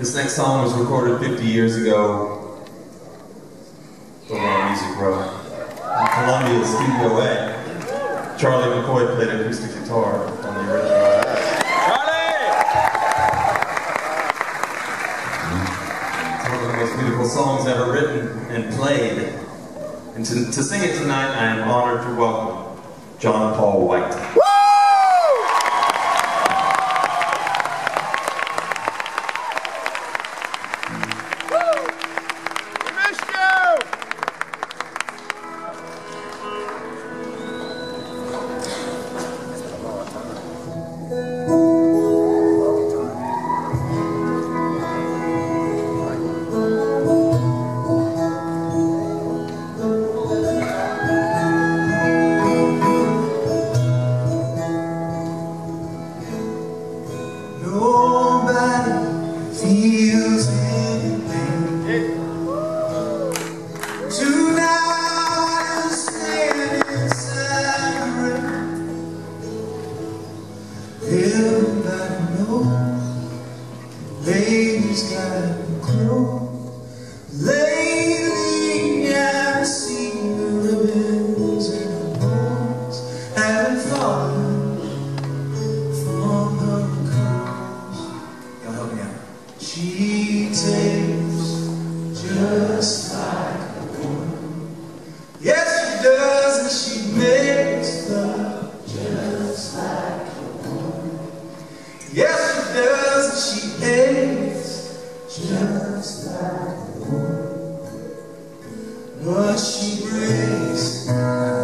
This next song was recorded 50 years ago on Music Row in Columbia Studio A. Charlie McCoy played acoustic guitar on the original. It's one of the most beautiful songs ever written and played. And to, to sing it tonight, I am honored to welcome John Paul White. Ladies got clothes. she breaks.